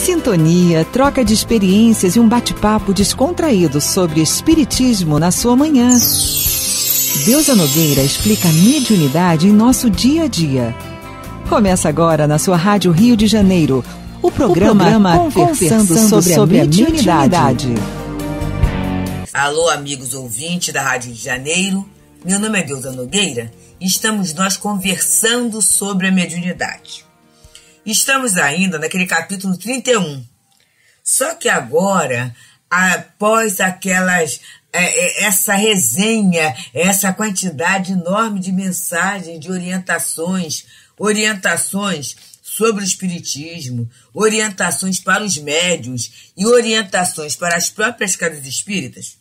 Sintonia, troca de experiências e um bate-papo descontraído sobre Espiritismo na sua manhã. Deusa Nogueira explica a mediunidade em nosso dia a dia. Começa agora na sua Rádio Rio de Janeiro, o programa, o programa Conversando, sobre, sobre a mediunidade. Alô, amigos ouvintes da Rádio de Janeiro. Meu nome é Deusa Nogueira e estamos nós conversando sobre a mediunidade. Estamos ainda naquele capítulo 31. Só que agora, após aquelas é, é, essa resenha, essa quantidade enorme de mensagens, de orientações, orientações sobre o espiritismo, orientações para os médios e orientações para as próprias casas espíritas.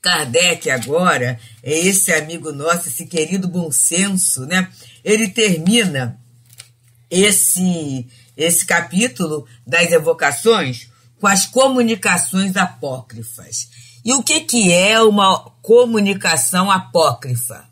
Kardec agora, é esse amigo nosso, esse querido bom senso, né? Ele termina esse, esse capítulo das evocações com as comunicações apócrifas. E o que, que é uma comunicação apócrifa?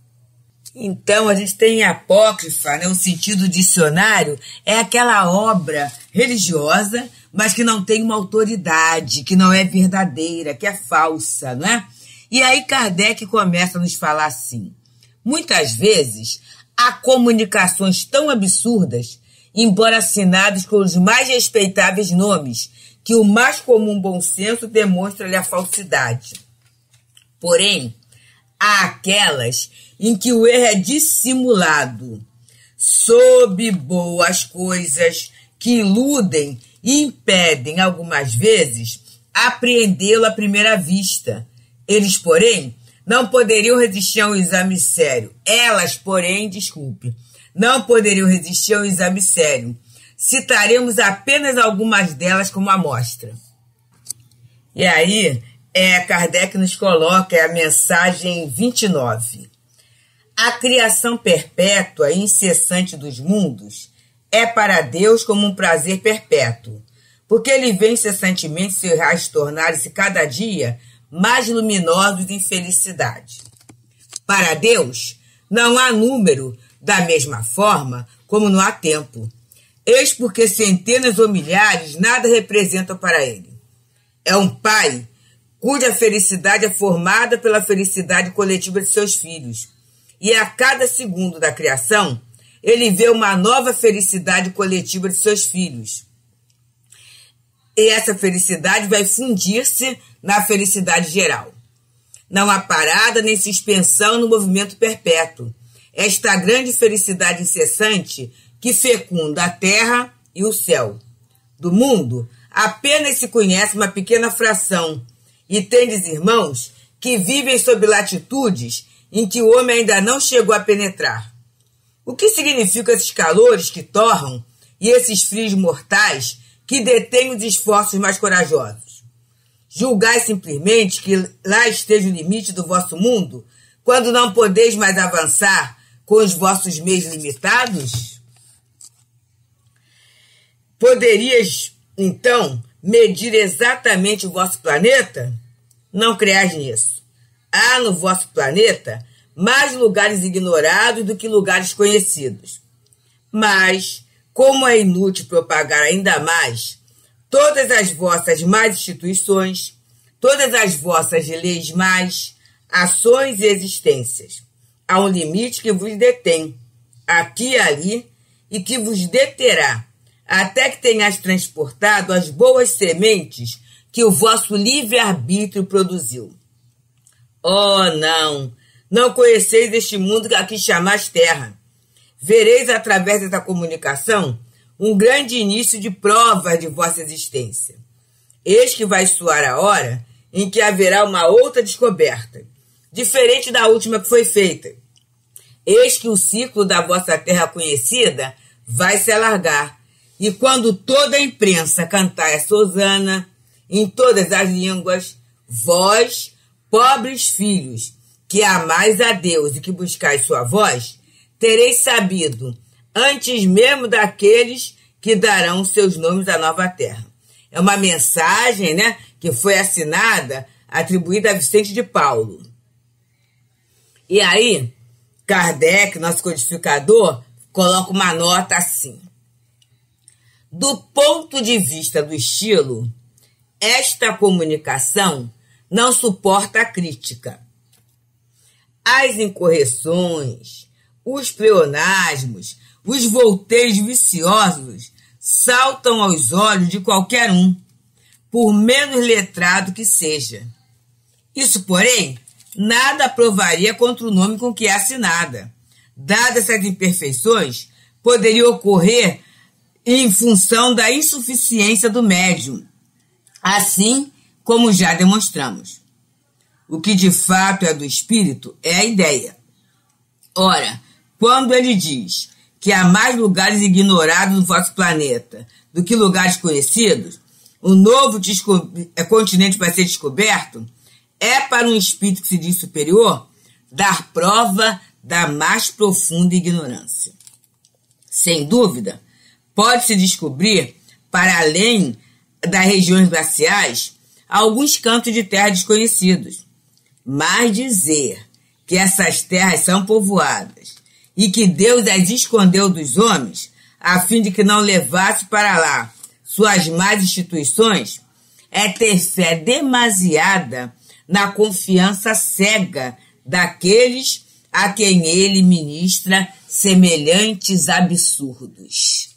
Então, a gente tem apócrifa, né, o sentido dicionário, é aquela obra religiosa, mas que não tem uma autoridade, que não é verdadeira, que é falsa, não é? E aí Kardec começa a nos falar assim: muitas vezes há comunicações tão absurdas embora assinados com os mais respeitáveis nomes, que o mais comum bom senso demonstra-lhe a falsidade. Porém, há aquelas em que o erro é dissimulado, sob boas coisas que iludem e impedem, algumas vezes, apreendê-lo à primeira vista. Eles, porém, não poderiam resistir a um exame sério. Elas, porém, desculpe, não poderiam resistir ao exame sério. Citaremos apenas algumas delas como amostra. E aí, é, Kardec nos coloca é a mensagem 29. A criação perpétua e incessante dos mundos é para Deus como um prazer perpétuo, porque ele vê incessantemente seus raios tornarem-se cada dia mais luminosos em felicidade. Para Deus, não há número da mesma forma como não há tempo. Eis porque centenas ou milhares nada representam para ele. É um pai cuja felicidade é formada pela felicidade coletiva de seus filhos. E a cada segundo da criação, ele vê uma nova felicidade coletiva de seus filhos. E essa felicidade vai fundir-se na felicidade geral. Não há parada nem suspensão no movimento perpétuo esta grande felicidade incessante que fecunda a terra e o céu. Do mundo, apenas se conhece uma pequena fração, e tendes irmãos que vivem sob latitudes em que o homem ainda não chegou a penetrar. O que significam esses calores que torram e esses frios mortais que detêm os esforços mais corajosos? Julgai simplesmente que lá esteja o limite do vosso mundo, quando não podeis mais avançar com os vossos meios limitados? Poderias, então, medir exatamente o vosso planeta? Não creais nisso. Há no vosso planeta mais lugares ignorados do que lugares conhecidos. Mas, como é inútil propagar ainda mais todas as vossas mais instituições, todas as vossas leis mais, ações e existências, Há um limite que vos detém, aqui e ali, e que vos deterá, até que tenhas transportado as boas sementes que o vosso livre-arbítrio produziu. Oh, não! Não conheceis este mundo que aqui chamais terra. Vereis através dessa comunicação um grande início de provas de vossa existência. Eis que vai soar a hora em que haverá uma outra descoberta diferente da última que foi feita. Eis que o ciclo da vossa terra conhecida vai se alargar, e quando toda a imprensa cantar essa hosana, em todas as línguas, vós, pobres filhos, que amais a Deus e que buscais sua voz, tereis sabido, antes mesmo daqueles que darão seus nomes à nova terra. É uma mensagem né, que foi assinada, atribuída a Vicente de Paulo. E aí, Kardec, nosso codificador, coloca uma nota assim. Do ponto de vista do estilo, esta comunicação não suporta a crítica. As incorreções, os pleonasmos, os volteios viciosos saltam aos olhos de qualquer um, por menos letrado que seja. Isso, porém, nada provaria contra o nome com que é assinada. Dadas essas imperfeições, poderia ocorrer em função da insuficiência do médium, assim como já demonstramos. O que de fato é do espírito é a ideia. Ora, quando ele diz que há mais lugares ignorados no vosso planeta do que lugares conhecidos, o novo continente vai ser descoberto, é para um espírito que se diz superior dar prova da mais profunda ignorância. Sem dúvida, pode-se descobrir, para além das regiões glaciais, alguns cantos de terra desconhecidos. Mas dizer que essas terras são povoadas e que Deus as escondeu dos homens, a fim de que não levasse para lá suas más instituições, é ter fé demasiada na confiança cega daqueles a quem ele ministra semelhantes absurdos.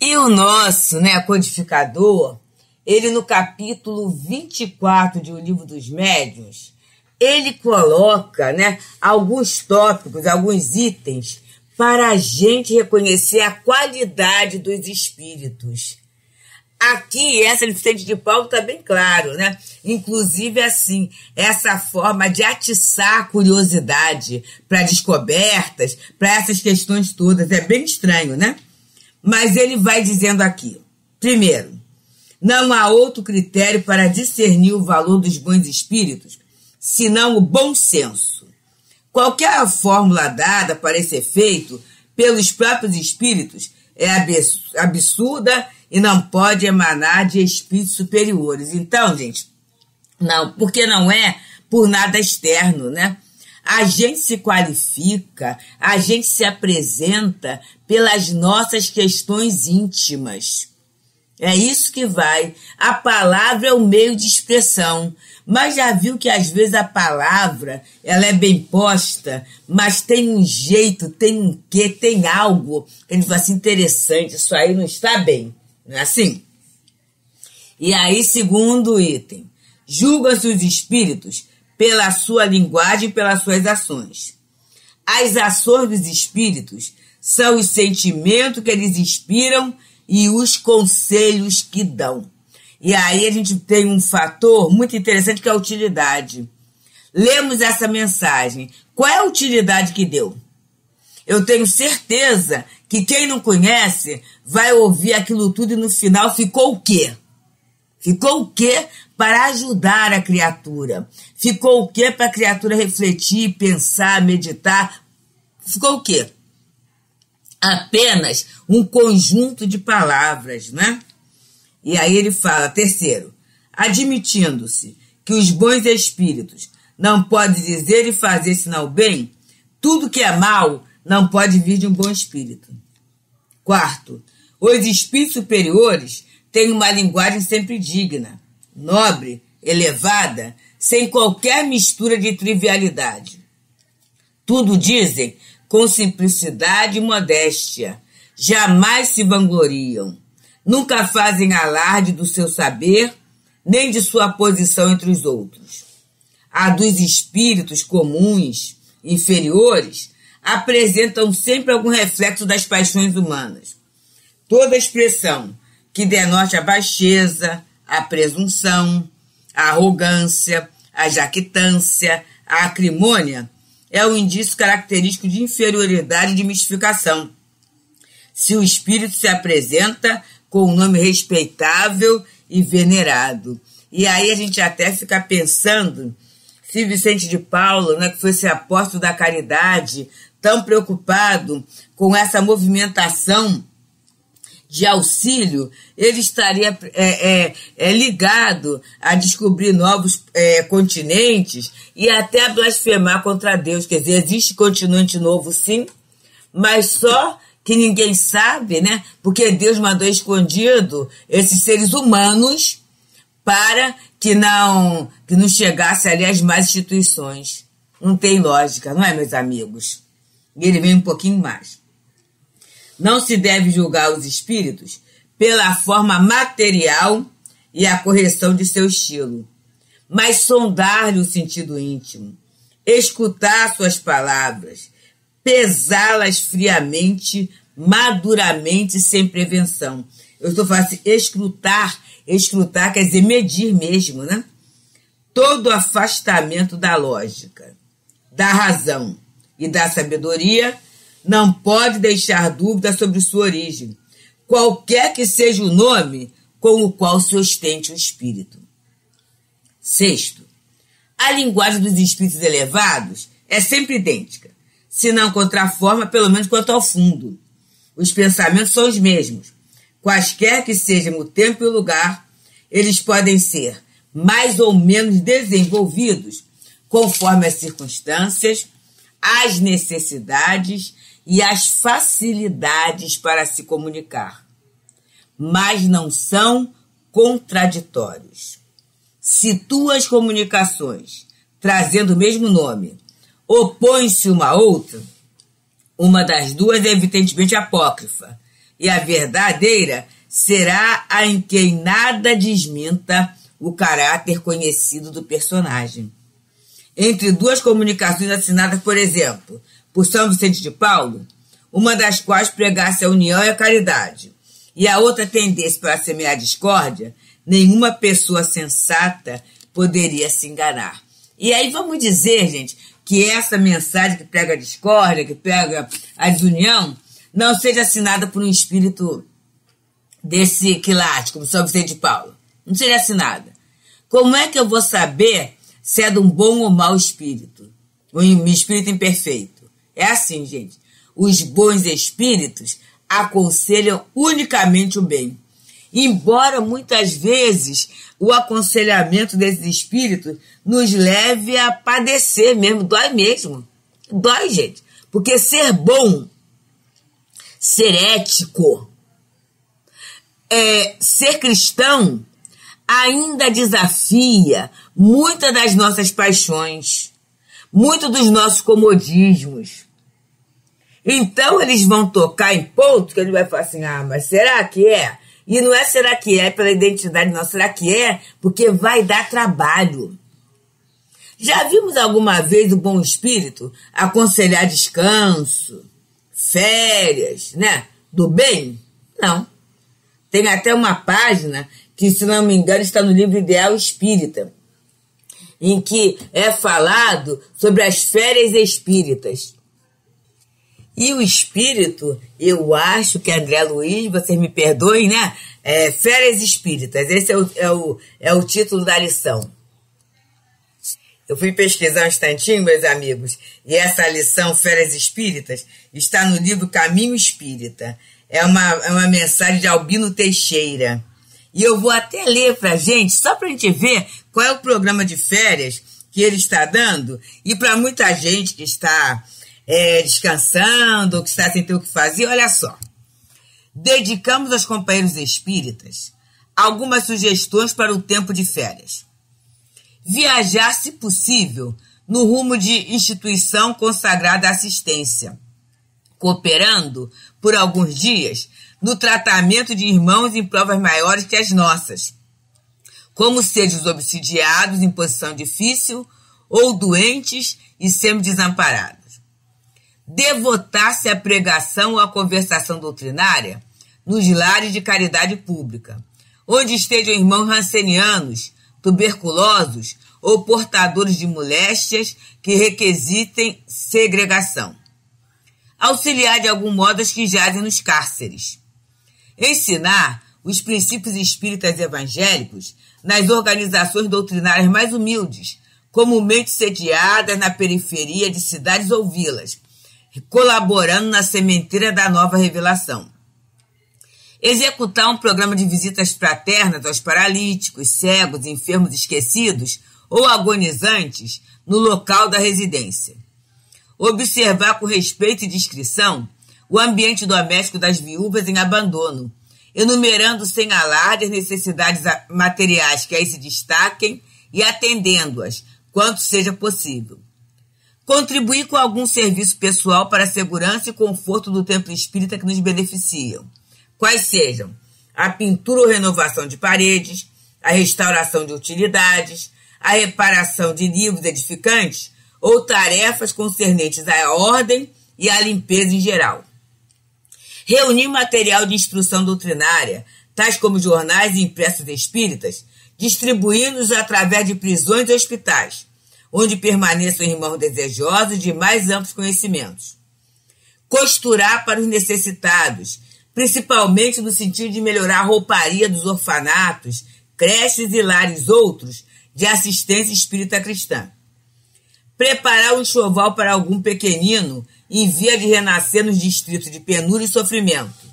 E o nosso, né, codificador, ele no capítulo 24 de O Livro dos Médiuns, ele coloca, né, alguns tópicos, alguns itens para a gente reconhecer a qualidade dos espíritos. Aqui, essa licença de Paulo está bem claro, né? Inclusive, assim, essa forma de atiçar a curiosidade para descobertas, para essas questões todas, é bem estranho, né? Mas ele vai dizendo aqui: primeiro, não há outro critério para discernir o valor dos bons espíritos senão o bom senso. Qualquer fórmula dada para esse efeito pelos próprios espíritos é absurda e não pode emanar de espíritos superiores. Então, gente, não, porque não é por nada externo, né? A gente se qualifica, a gente se apresenta pelas nossas questões íntimas. É isso que vai. A palavra é o meio de expressão. Mas já viu que às vezes a palavra ela é bem posta, mas tem um jeito, tem um quê, tem algo que a gente fala assim, interessante, isso aí não está bem. Não é assim? E aí, segundo item, julga-se os espíritos pela sua linguagem e pelas suas ações. As ações dos espíritos são os sentimentos que eles inspiram e os conselhos que dão. E aí a gente tem um fator muito interessante que é a utilidade. Lemos essa mensagem. Qual é a utilidade que deu? Eu tenho certeza que quem não conhece vai ouvir aquilo tudo e no final ficou o quê? Ficou o quê para ajudar a criatura? Ficou o quê para a criatura refletir, pensar, meditar? Ficou o quê? Apenas um conjunto de palavras, né? E aí ele fala, terceiro, admitindo-se que os bons espíritos não podem dizer e fazer sinal bem, tudo que é mal não pode vir de um bom espírito. Quarto, os espíritos superiores têm uma linguagem sempre digna, nobre, elevada, sem qualquer mistura de trivialidade. Tudo dizem com simplicidade e modéstia, jamais se vangloriam, nunca fazem alarde do seu saber, nem de sua posição entre os outros. A dos espíritos comuns, inferiores, apresentam sempre algum reflexo das paixões humanas. Toda expressão que denote a baixeza, a presunção, a arrogância, a jactância, a acrimônia, é um indício característico de inferioridade e de mistificação. Se o espírito se apresenta com um nome respeitável e venerado. E aí a gente até fica pensando se Vicente de Paulo, né, que foi esse apóstolo da caridade, tão preocupado com essa movimentação de auxílio, ele estaria é, é, é ligado a descobrir novos é, continentes e até a blasfemar contra Deus. Quer dizer, existe continente novo sim, mas só que ninguém sabe, né? Porque Deus mandou escondido esses seres humanos para que não que não chegasse ali as más instituições. Não tem lógica, não é, meus amigos? E ele vem um pouquinho mais. Não se deve julgar os espíritos pela forma material e a correção de seu estilo, mas sondar-lhe o sentido íntimo, escutar suas palavras, pesá-las friamente, maduramente, sem prevenção. Eu estou falando assim, escrutar, escrutar quer dizer medir mesmo, né? Todo afastamento da lógica, da razão e da sabedoria não pode deixar dúvida sobre sua origem, qualquer que seja o nome com o qual se ostente o espírito. Sexto, a linguagem dos espíritos elevados é sempre idêntica, se não contra a forma, pelo menos quanto ao fundo. Os pensamentos são os mesmos. Quaisquer que sejam o tempo e o lugar, eles podem ser mais ou menos desenvolvidos conforme as circunstâncias, as necessidades e as facilidades para se comunicar, mas não são contraditórios. Se tuas comunicações, trazendo o mesmo nome, opõem-se uma à outra, uma das duas é evidentemente apócrifa, e a verdadeira será a em quem nada desminta o caráter conhecido do personagem. Entre duas comunicações assinadas, por exemplo, por São Vicente de Paulo, uma das quais pregasse a união e a caridade, e a outra tendesse para semear discórdia, nenhuma pessoa sensata poderia se enganar. E aí vamos dizer, gente, que essa mensagem que prega a discórdia, que prega a desunião, não seja assinada por um espírito desse quilate, como São Vicente de Paulo. Não seja assinada. Como é que eu vou saber se é de um bom ou mau espírito? Um espírito imperfeito? É assim, gente. Os bons espíritos aconselham unicamente o bem. Embora muitas vezes o aconselhamento desses espíritos nos leve a padecer mesmo, dói mesmo. Dói, gente. Porque ser bom, ser ético, é, ser cristão, ainda desafia muitas das nossas paixões muito dos nossos comodismos. Então eles vão tocar em pontos que ele vai falar assim: ah, mas será que é? E não é será que é pela identidade, não. Será que é? Porque vai dar trabalho. Já vimos alguma vez o bom espírito aconselhar descanso, férias, né? Do bem? Não. Tem até uma página que, se não me engano, está no livro Ideal Espírita em que é falado sobre as férias espíritas. E o espírito, eu acho que André Luiz, vocês me perdoem, né? É, férias espíritas, esse é o, é, o, é o título da lição. Eu fui pesquisar um instantinho, meus amigos, e essa lição Férias Espíritas está no livro Caminho Espírita. É uma, é uma mensagem de Albino Teixeira. E eu vou até ler para gente, só para a gente ver qual é o programa de férias que ele está dando. E para muita gente que está é, descansando, ou que está sem ter o que fazer, olha só. Dedicamos aos companheiros espíritas algumas sugestões para o tempo de férias. Viajar, se possível, no rumo de instituição consagrada à assistência, cooperando por alguns dias no tratamento de irmãos em provas maiores que as nossas, como sejam os obsidiados em posição difícil ou doentes e semi-desamparados. Devotar-se à pregação ou à conversação doutrinária nos lares de caridade pública, onde estejam irmãos rancenianos, tuberculosos ou portadores de moléstias que requisitem segregação. Auxiliar de algum modo os que jazem nos cárceres ensinar os princípios espíritas evangélicos nas organizações doutrinárias mais humildes, comumente sediadas na periferia de cidades ou vilas, colaborando na sementeira da nova revelação. Executar um programa de visitas fraternas aos paralíticos, cegos, enfermos esquecidos ou agonizantes no local da residência. Observar com respeito e discrição o ambiente doméstico das viúvas em abandono, enumerando sem alarde as necessidades materiais que aí se destaquem e atendendo-as, quanto seja possível. Contribuir com algum serviço pessoal para a segurança e conforto do templo espírita que nos beneficiam, quais sejam a pintura ou renovação de paredes, a restauração de utilidades, a reparação de livros edificantes ou tarefas concernentes à ordem e à limpeza em geral. Reunir material de instrução doutrinária, tais como jornais e impressos espíritas, distribuindo-os através de prisões e hospitais, onde permaneçam irmãos desejosos de mais amplos conhecimentos. Costurar para os necessitados, principalmente no sentido de melhorar a rouparia dos orfanatos, creches e lares outros de assistência espírita cristã. Preparar um enxoval para algum pequenino em via de renascer nos distritos de penúria e sofrimento.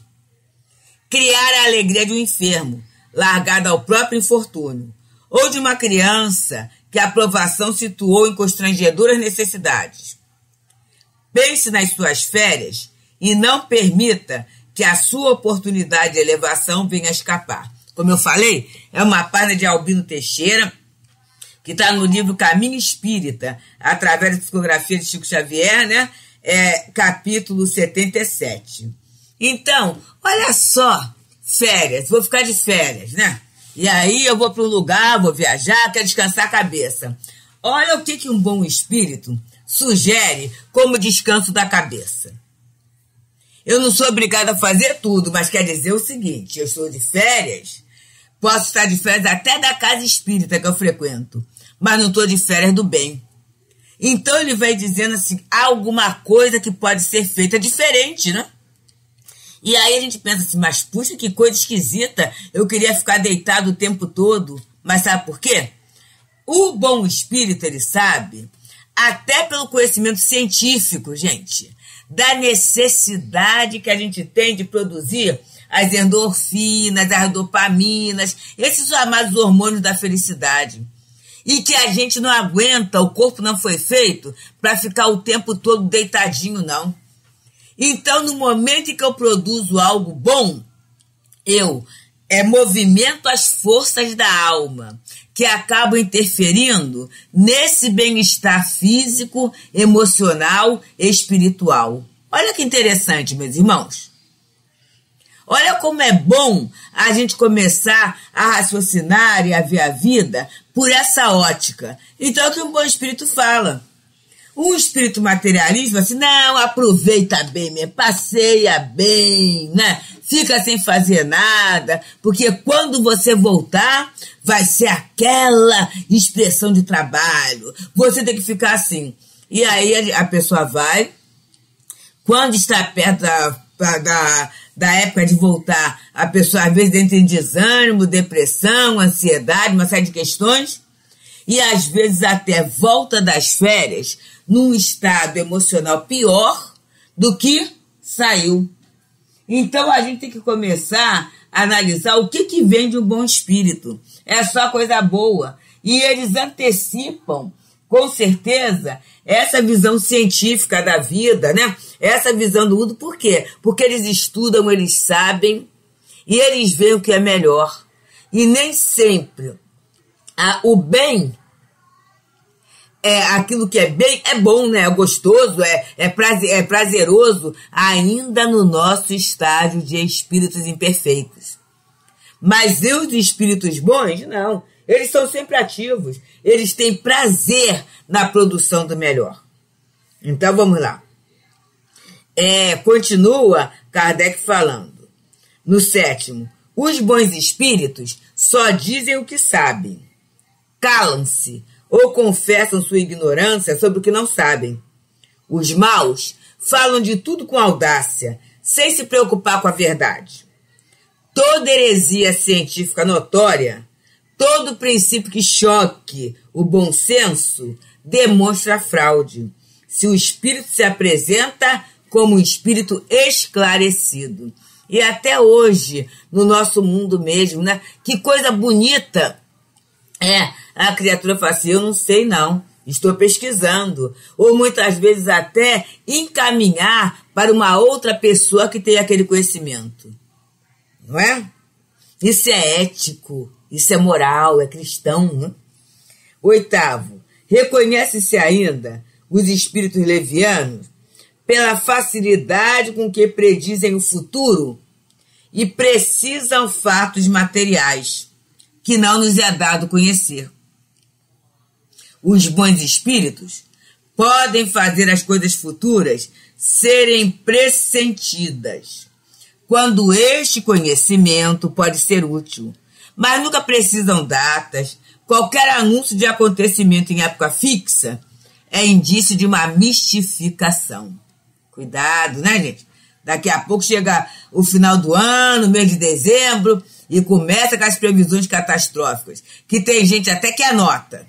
Criar a alegria de um enfermo, largado ao próprio infortúnio, ou de uma criança que a aprovação situou em constrangedoras necessidades. Pense nas suas férias e não permita que a sua oportunidade de elevação venha escapar. Como eu falei, é uma página de Albino Teixeira, que está no livro Caminho Espírita, através da psicografia de Chico Xavier, né? É, capítulo 77. Então, olha só, férias, vou ficar de férias, né? E aí eu vou para um lugar, vou viajar, quero descansar a cabeça. Olha o que, que um bom espírito sugere como descanso da cabeça. Eu não sou obrigada a fazer tudo, mas quer dizer o seguinte: eu estou de férias, posso estar de férias até da casa espírita que eu frequento, mas não estou de férias do bem. Então ele vai dizendo assim: alguma coisa que pode ser feita diferente, né? E aí a gente pensa assim, mas puxa, que coisa esquisita, eu queria ficar deitado o tempo todo. Mas sabe por quê? O bom espírito, ele sabe, até pelo conhecimento científico, gente, da necessidade que a gente tem de produzir as endorfinas, as dopaminas, esses amados hormônios da felicidade. E que a gente não aguenta, o corpo não foi feito para ficar o tempo todo deitadinho, não. Então, no momento em que eu produzo algo bom, eu é, movimento as forças da alma, que acabam interferindo nesse bem-estar físico, emocional e espiritual. Olha que interessante, meus irmãos. Olha como é bom a gente começar a raciocinar e a ver a vida por essa ótica. Então, é o que um bom espírito fala. Um espírito materialista assim, não, aproveita bem, mesmo, passeia bem, né? Fica sem fazer nada, porque quando você voltar, vai ser aquela expressão de trabalho. Você tem que ficar assim. E aí a pessoa vai, quando está perto da, da, da época de voltar, a pessoa às vezes entra em desânimo, depressão, ansiedade, uma série de questões, e às vezes até volta das férias num estado emocional pior do que saiu. Então a gente tem que começar a analisar o que, que vem de um bom espírito. É só coisa boa. E eles antecipam, com certeza, essa visão científica da vida, né? Essa visão do mundo. Por quê? Porque eles estudam, eles sabem e eles veem o que é melhor. E nem sempre a, o bem é aquilo que é bem, é bom, né? É gostoso, é, é, prazer, é prazeroso, ainda no nosso estágio de espíritos imperfeitos. Mas os espíritos bons, não. Eles são sempre ativos. Eles têm prazer na produção do melhor. Então vamos lá. É, continua Kardec falando. No sétimo, os bons espíritos só dizem o que sabem. Calam-se ou confessam sua ignorância sobre o que não sabem. Os maus falam de tudo com audácia, sem se preocupar com a verdade. Toda heresia científica notória, todo princípio que choque o bom senso, demonstra fraude. Se o espírito se apresenta como um espírito esclarecido. E até hoje, no nosso mundo mesmo, né? Que coisa bonita é a criatura fala assim: Eu não sei, não. estou pesquisando, ou muitas vezes até encaminhar para uma outra pessoa que tem aquele conhecimento. Não é? Isso é ético, isso é moral, é cristão. Né? Oitavo, reconhece-se ainda os espíritos levianos pela facilidade com que predizem o futuro e precisam fatos materiais que não nos é dado conhecer. Os bons espíritos podem fazer as coisas futuras serem pressentidas, quando este conhecimento pode ser útil, mas nunca precisam datas. Qualquer anúncio de acontecimento em época fixa é indício de uma mistificação. Cuidado, né, gente? Daqui a pouco chega o final do ano, mês de dezembro, e começa com as previsões catastróficas, que tem gente até que anota.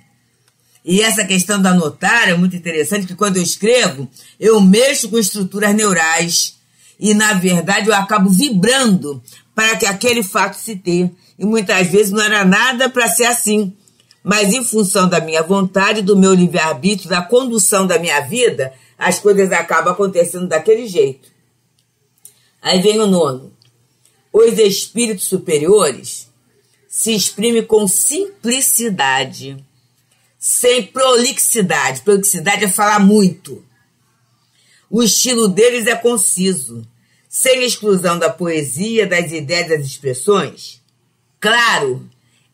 E essa questão da anotar é muito interessante, que quando eu escrevo, eu mexo com estruturas neurais e, na verdade, eu acabo vibrando para que aquele fato se tenha. E muitas vezes não era nada para ser assim. Mas em função da minha vontade, do meu livre-arbítrio, da condução da minha vida, as coisas acabam acontecendo daquele jeito. Aí vem o nono. Os espíritos superiores se exprimem com simplicidade sem prolixidade. Prolixidade é falar muito. O estilo deles é conciso, sem exclusão da poesia, das ideias, das expressões. Claro,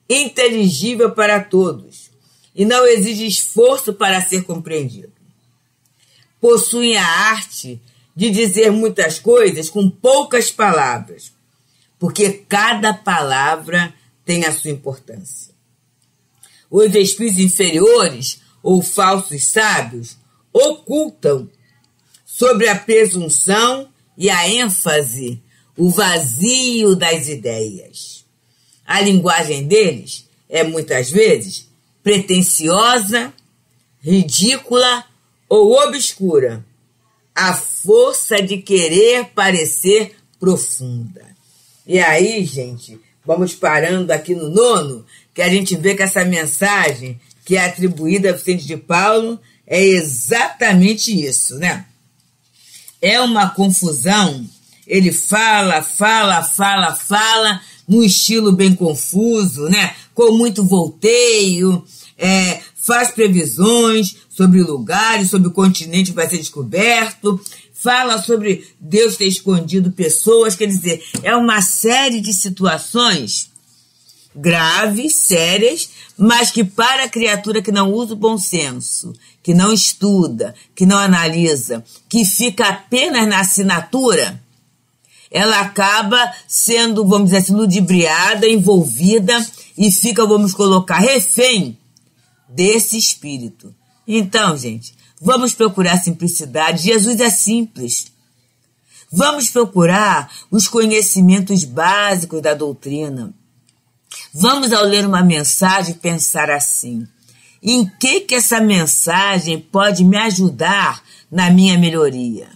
inteligível para todos e não exige esforço para ser compreendido. Possuem a arte de dizer muitas coisas com poucas palavras, porque cada palavra tem a sua importância. Os espíritos inferiores ou falsos sábios ocultam sobre a presunção e a ênfase o vazio das ideias. A linguagem deles é muitas vezes pretensiosa, ridícula ou obscura. A força de querer parecer profunda. E aí, gente, vamos parando aqui no nono que a gente vê que essa mensagem que é atribuída a Vicente de Paulo é exatamente isso, né? É uma confusão. Ele fala, fala, fala, fala, num estilo bem confuso, né? Com muito volteio, é, faz previsões sobre lugares, sobre o continente que vai ser descoberto, fala sobre Deus ter escondido pessoas, quer dizer, é uma série de situações graves, sérias, mas que para a criatura que não usa o bom senso, que não estuda, que não analisa, que fica apenas na assinatura, ela acaba sendo, vamos dizer assim, ludibriada, envolvida e fica, vamos colocar, refém desse espírito. Então, gente, vamos procurar simplicidade. Jesus é simples. Vamos procurar os conhecimentos básicos da doutrina. Vamos, ao ler uma mensagem, pensar assim: em que, que essa mensagem pode me ajudar na minha melhoria?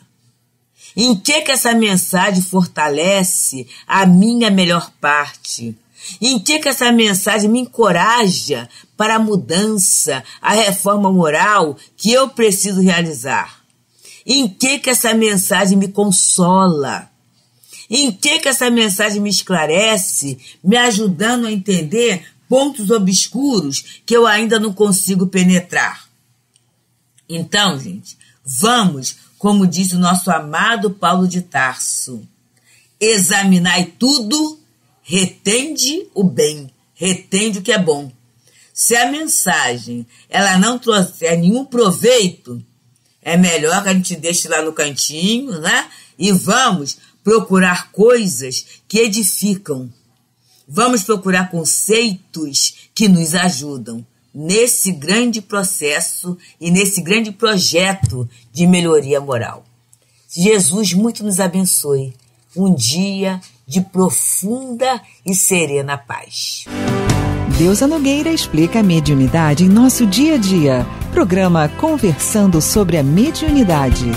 Em que, que essa mensagem fortalece a minha melhor parte? Em que, essa mensagem me encoraja para a mudança, a reforma moral que eu preciso realizar? Em que, essa mensagem me consola? Em que, essa mensagem me esclarece, me ajudando a entender pontos obscuros que eu ainda não consigo penetrar? Então, gente, vamos, como diz o nosso amado Paulo de Tarso, examinai tudo, retende o bem, retende o que é bom. Se a mensagem ela não trouxer nenhum proveito, é melhor que a gente deixe lá no cantinho, né? E vamos procurar coisas que edificam. Vamos procurar conceitos que nos ajudam nesse grande processo e nesse grande projeto de melhoria moral. Jesus muito nos abençoe. Um dia de profunda e serena paz. Deusa Nogueira explica a mediunidade em nosso dia a dia. Programa Conversando sobre a Mediunidade.